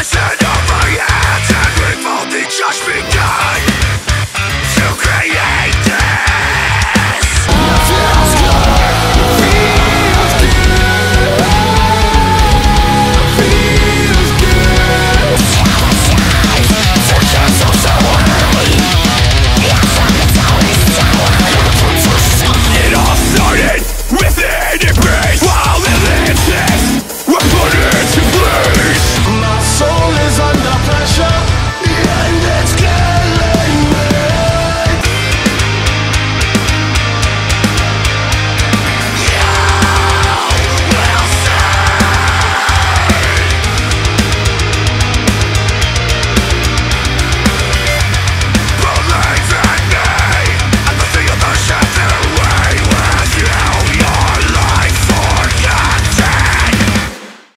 Listen